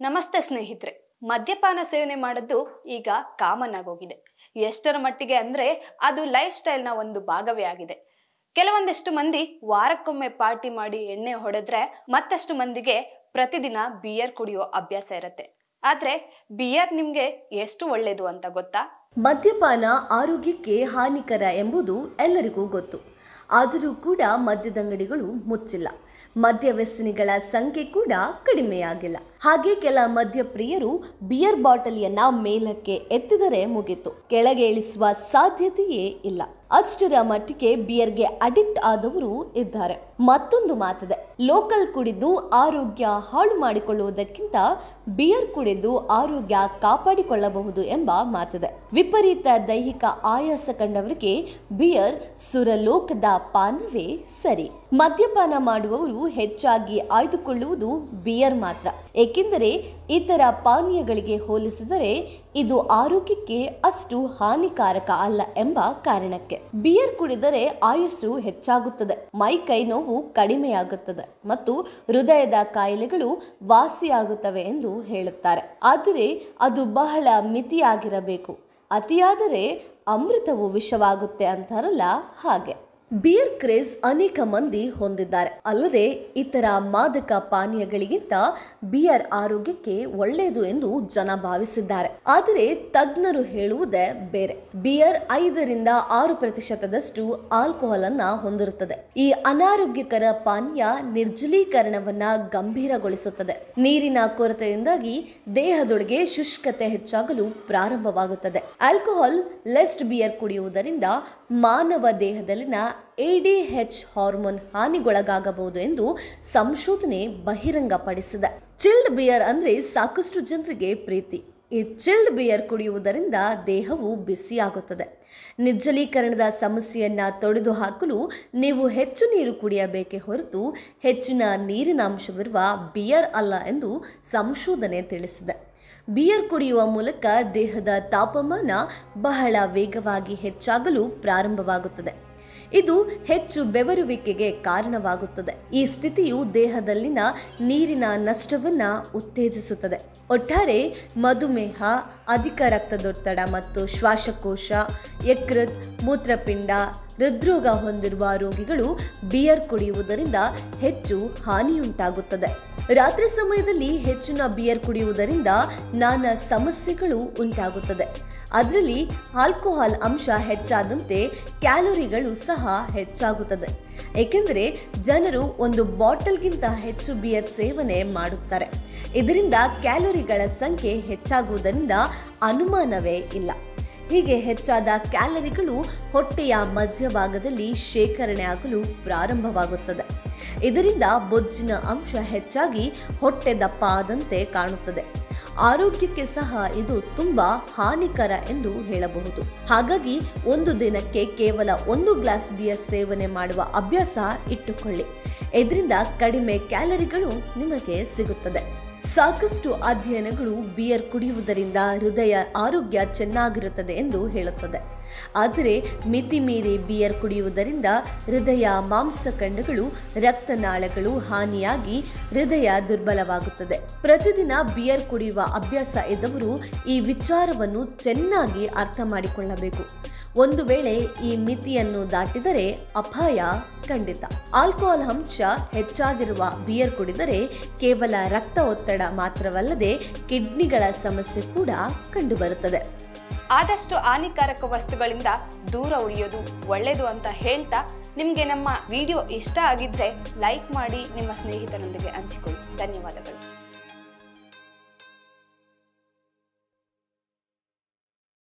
ನಮಸ್ತೆ ಸ್ನೇಹಿತರೆ. ಮದ್ಯಪಾನ ಸೇವನೆ ಮಾಡೋದು ಈಗ ಕಾಮನ್ ಆಗೋಗಿದೆ. ಎಷ್ಟರ ಮಟ್ಟಿಗೆ ಅಂದ್ರೆ ಅದು ಲೈಫ್ ಸ್ಟೈಲ್ನ ಒಂದು ಭಾಗವೇ ಆಗಿದೆ. ಕೆಲವೊಂದಿಷ್ಟು ಮಂದಿ ವಾರಕ್ಕೊಮ್ಮೆ ಪಾರ್ಟಿ ಮಾಡಿ ಎಣ್ಣೆ ಹೊಡೆದ್ರೆ ಮತ್ತಷ್ಟು ಮಂದಿಗೆ ಪ್ರತಿದಿನ ಬಿಯರ್ ಕುಡಿಯೋ ಅಭ್ಯಾಸ ಇರುತ್ತೆ. ಆದ್ರೆ ಬಿಯರ್ ನಿಮ್ಗೆ ಎಷ್ಟು ಒಳ್ಳೇದು ಅಂತ ಗೊತ್ತಾ? ಮದ್ಯಪಾನ ಆರೋಗ್ಯಕ್ಕೆ ಹಾನಿಕರ ಎಂಬುದು ಎಲ್ಲರಿಗೂ ಗೊತ್ತು. ಆದರೂ ಕೂಡ ಮದ್ಯದಂಗಡಿಗಳು ಮುಚ್ಚಿಲ್ಲ. ಮದ್ಯ ವ್ಯಸನಿಗಳ ಸಂಖ್ಯೆ ಕೂಡ ಕಡಿಮೆಯಾಗಿಲ್ಲ. ಹಾಗೆ ಕೆಲ ಮದ್ಯಪ್ರಿಯರು ಬಿಯರ್ ಬಾಟಲಿಯನ್ನ ಮೇಲಕ್ಕೆ ಎತ್ತಿದರೆ ಮುಗಿತು. ಕೆಳಗೆ ಇಳಿಸುವ ಸಾಧ್ಯತೆಯೇ ಇಲ್ಲ. ಅಷ್ಟರ ಮಟ್ಟಿಗೆ ಬಿಯರ್ಗೆ ಅಡಿಕ್ಟ್ ಆದವರು ಇದ್ದಾರೆ. ಮತ್ತೊಂದು ಮಾತಿದೆ. ಲೋಕಲ್ ಕುಡಿದು ಆರೋಗ್ಯ ಹಾಳು ಮಾಡಿಕೊಳ್ಳುವುದಕ್ಕಿಂತ ಬಿಯರ್ ಕುಡಿದು ಆರೋಗ್ಯ ಕಾಪಾಡಿಕೊಳ್ಳಬಹುದು ಎಂಬ ಮಾತಿದೆ. ವಿಪರೀತ ದೈಹಿಕ ಆಯಾಸ ಕಂಡವರಿಗೆ ಬಿಯರ್ ಸುರಲೋಕದ ಪಾನವೇ ಸರಿ. ಮದ್ಯಪಾನ ಮಾಡುವವರು ಹೆಚ್ಚಾಗಿ ಆಯ್ದುಕೊಳ್ಳುವುದು ಬಿಯರ್ ಮಾತ್ರ. ಏಕೆಂದರೆ ಇತರ ಪಾನೀಯಗಳಿಗೆ ಹೋಲಿಸಿದರೆ ಇದು ಆರೋಗ್ಯಕ್ಕೆ ಅಷ್ಟು ಹಾನಿಕಾರಕ ಅಲ್ಲ ಎಂಬ ಕಾರಣಕ್ಕೆ. ಬಿಯರ್ ಕುಡಿದರೆ ಆಯುಸ್ಸು ಹೆಚ್ಚಾಗುತ್ತದೆ. ಮೈ ಕೈ ನೋವು ಕಡಿಮೆಯಾಗುತ್ತದೆ ಮತ್ತು ಹೃದಯದ ಕಾಯಿಲೆಗಳು ವಾಸಿಯಾಗುತ್ತವೆ ಎಂದು ಹೇಳುತ್ತಾರೆ. ಆದರೆ ಅದು ಬಹಳ ಮಿತಿಯಾಗಿರಬೇಕು. ಅತಿಯಾದರೆ ಅಮೃತವು ವಿಷವಾಗುತ್ತೆ ಅಂತಾರಲ್ಲ ಹಾಗೆ. ಬಿಯರ್ ಕ್ರೇಜ್ ಅನೇಕ ಮಂದಿ ಹೊಂದಿದ್ದಾರೆ. ಅಲ್ಲದೆ ಇತರ ಮಾದಕ ಪಾನೀಯಗಳಿಗಿಂತ ಬಿಯರ್ ಆರೋಗ್ಯಕ್ಕೆ ಒಳ್ಳೆಯದು ಎಂದು ಜನ ಭಾವಿಸಿದ್ದಾರೆ. ಆದರೆ ತಜ್ಞರು ಹೇಳುವುದೇ ಬೇರೆ. ಬಿಯರ್ ಐದರಿಂದ ಆರು ಪ್ರತಿಶತದಷ್ಟು ಆಲ್ಕೋಹಾಲ್ ಅನ್ನ ಹೊಂದಿರುತ್ತದೆ. ಈ ಅನಾರೋಗ್ಯಕರ ಪಾನೀಯ ನಿರ್ಜಲೀಕರಣವನ್ನ ಗಂಭೀರಗೊಳಿಸುತ್ತದೆ. ನೀರಿನ ಕೊರತೆಯಿಂದಾಗಿ ದೇಹದೊಳಗೆ ಶುಷ್ಕತೆ ಹೆಚ್ಚಾಗಲು ಪ್ರಾರಂಭವಾಗುತ್ತದೆ. ಆಲ್ಕೋಹಾಲ್ ಲೆಸ್ಟ್ ಬಿಯರ್ ಕುಡಿಯುವುದರಿಂದ ಮಾನವ ದೇಹದಲ್ಲಿನ ಎ ಡಿ ಹೆಚ್ ಹಾರ್ಮೋನ್ ಹಾನಿಗೊಳಗಾಗಬಹುದು ಎಂದು ಸಂಶೋಧನೆ ಬಹಿರಂಗಪಡಿಸಿದೆ. ಚಿಲ್ಡ್ ಬಿಯರ್ ಅಂದ್ರೆ ಸಾಕಷ್ಟು ಜನರಿಗೆ ಪ್ರೀತಿ. ಈ ಚಿಲ್ಡ್ ಬಿಯರ್ ಕುಡಿಯುವುದರಿಂದ ದೇಹವು ಬಿಸಿಯಾಗುತ್ತದೆ. ನಿರ್ಜಲೀಕರಣದ ಸಮಸ್ಯೆಯನ್ನು ತೊಡೆದು ಹಾಕಲು ನೀವು ಹೆಚ್ಚು ನೀರು ಕುಡಿಯಬೇಕೇ ಹೊರತು ಹೆಚ್ಚಿನ ನೀರಿನ ಅಂಶವಿರುವ ಬಿಯರ್ ಅಲ್ಲ ಎಂದು ಸಂಶೋಧನೆ ತಿಳಿಸಿದೆ. ಬಿಯರ್ ಕುಡಿಯುವ ಮೂಲಕ ದೇಹದ ತಾಪಮಾನ ಬಹಳ ವೇಗವಾಗಿ ಹೆಚ್ಚಾಗಲು ಪ್ರಾರಂಭವಾಗುತ್ತದೆ. ಇದು ಹೆಚ್ಚು ಬೆವರುವಿಕೆಗೆ ಕಾರಣವಾಗುತ್ತದೆ. ಈ ಸ್ಥಿತಿಯು ದೇಹದಲ್ಲಿನ ನೀರಿನ ನಷ್ಟವನ್ನು ಉತ್ತೇಜಿಸುತ್ತದೆ. ಒಟ್ಟಾರೆ ಮಧುಮೇಹ ಅಧಿಕ ರಕ್ತದೊತ್ತಡ ಮತ್ತು ಶ್ವಾಸಕೋಶ, ಯಕೃತ್, ಮೂತ್ರಪಿಂಡ, ಹೃದ್ರೋಗ ಹೊಂದಿರುವ ರೋಗಿಗಳು ಬಿಯರ್ ಕುಡಿಯುವುದರಿಂದ ಹೆಚ್ಚು ಹಾನಿಯುಂಟಾಗುತ್ತದೆ. ರಾತ್ರಿ ಸಮಯದಲ್ಲಿ ಹೆಚ್ಚಿನ ಬಿಯರ್ ಕುಡಿಯುವುದರಿಂದ ನಾನಾ ಸಮಸ್ಯೆಗಳು ಉಂಟಾಗುತ್ತದೆ. ಅದರಲ್ಲಿ ಆಲ್ಕೋಹಾಲ್ ಅಂಶ ಹೆಚ್ಚಾದಂತೆ ಕ್ಯಾಲೋರಿಗಳು ಸಹ ಹೆಚ್ಚಾಗುತ್ತದೆ. ಏಕೆಂದರೆ ಜನರು ಒಂದು ಬಾಟಲ್ಗಿಂತ ಹೆಚ್ಚು ಬಿಯರ್ ಸೇವನೆ ಮಾಡುತ್ತಾರೆ. ಇದರಿಂದ ಕ್ಯಾಲೋರಿಗಳ ಸಂಖ್ಯೆ ಹೆಚ್ಚಾಗುವುದರಿಂದ ಅನುಮಾನವೇ ಇಲ್ಲ. ಹೀಗೆ ಹೆಚ್ಚಾದ ಕ್ಯಾಲರಿಗಳು ಹೊಟ್ಟೆಯ ಮಧ್ಯಭಾಗದಲ್ಲಿ ಶೇಖರಣೆ ಆಗಲು ಪ್ರಾರಂಭವಾಗುತ್ತದೆ. ಇದರಿಂದ ಬೊಜ್ಜಿನ ಅಂಶ ಹೆಚ್ಚಾಗಿ ಹೊಟ್ಟೆ ದಪ್ಪ ಆದಂತೆ ಕಾಣುತ್ತದೆ. ಆರೋಗ್ಯಕ್ಕೆ ಸಹ ಇದು ತುಂಬಾ ಹಾನಿಕರ ಎಂದು ಹೇಳಬಹುದು. ಹಾಗಾಗಿ ಒಂದು ದಿನಕ್ಕೆ ಕೇವಲ ಒಂದು ಗ್ಲಾಸ್ ಬಿಯರ್ ಸೇವನೆ ಮಾಡುವ ಅಭ್ಯಾಸ ಇಟ್ಟುಕೊಳ್ಳಿ. ಇದರಿಂದ ಕಡಿಮೆ ಕ್ಯಾಲರಿಗಳು ನಿಮಗೆ ಸಿಗುತ್ತದೆ. ಸಾಕಷ್ಟು ಅಧ್ಯಯನಗಳು ಬಿಯರ್ ಕುಡಿಯುವುದರಿಂದ ಹೃದಯ ಆರೋಗ್ಯ ಚೆನ್ನಾಗಿರುತ್ತದೆ ಎಂದು ಹೇಳುತ್ತದೆ. ಆದರೆ ಮಿತಿ ಮೀರಿ ಬಿಯರ್ ಕುಡಿಯುವುದರಿಂದ ಹೃದಯ ಮಾಂಸಖಂಡಗಳು ರಕ್ತನಾಳಗಳು ಹಾನಿಯಾಗಿ ಹೃದಯ ದುರ್ಬಲವಾಗುತ್ತದೆ. ಪ್ರತಿದಿನ ಬಿಯರ್ ಕುಡಿಯುವ ಅಭ್ಯಾಸ ಇದ್ದವರು ಈ ವಿಚಾರವನ್ನು ಚೆನ್ನಾಗಿ ಅರ್ಥ ಮಾಡಿಕೊಳ್ಳಬೇಕು. ಒಂದು ವೇಳೆ ಈ ಮಿತಿಯನ್ನು ದಾಟಿದರೆ ಅಪಾಯ ಖಂಡಿತ. ಆಲ್ಕೋಹಾಲ್ ಅಂಶ ಹೆಚ್ಚಾಗಿರುವ ಬಿಯರ್ ಕುಡಿದರೆ ಕೇವಲ ರಕ್ತ ಒತ್ತಡ ಮಾತ್ರವಲ್ಲದೆ ಕಿಡ್ನಿಗಳ ಸಮಸ್ಯೆ ಕೂಡ ಕಂಡುಬರುತ್ತದೆ. ಆದಷ್ಟು ಹಾನಿಕಾರಕ ವಸ್ತುಗಳಿಂದ ದೂರ ಉಳಿಯೋದು ಒಳ್ಳೆಯದು ಅಂತ ಹೇಳ್ತಾ ನಿಮಗೆ ನಮ್ಮ ವಿಡಿಯೋ ಇಷ್ಟ ಆಗಿದ್ರೆ ಲೈಕ್ ಮಾಡಿ ನಿಮ್ಮ ಸ್ನೇಹಿತರೊಂದಿಗೆ ಹಂಚಿಕೊಳ್ಳಿ. ಧನ್ಯವಾದಗಳು.